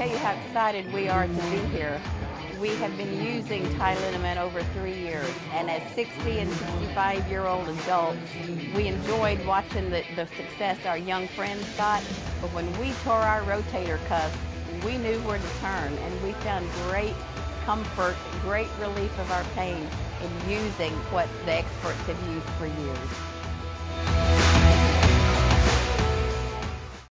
tell you how excited we are to be here. We have been using Tylenol over three years, and as 60 and 65 year old adults, we enjoyed watching the, the success our young friends got. But when we tore our rotator cuff, we knew where to turn, and we found great comfort, great relief of our pain in using what the experts have used for years.